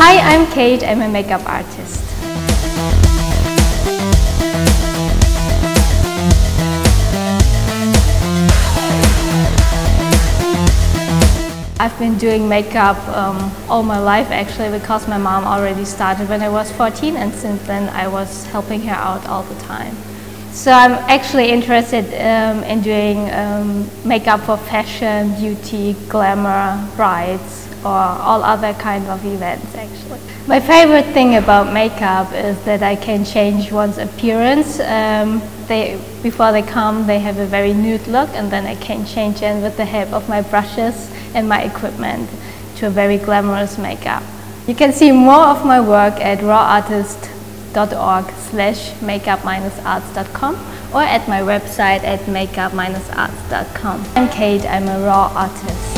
Hi, I'm Kate. I'm a makeup artist. I've been doing makeup um, all my life actually because my mom already started when I was 14 and since then I was helping her out all the time. So I'm actually interested um, in doing um, makeup for fashion, beauty, glamour, brides or all other kinds of events actually. My favorite thing about makeup is that I can change one's appearance. Um, they, before they come they have a very nude look and then I can change it with the help of my brushes and my equipment to a very glamorous makeup. You can see more of my work at rawartists.org slash makeup-arts.com or at my website at makeup-arts.com. I'm Kate, I'm a raw artist.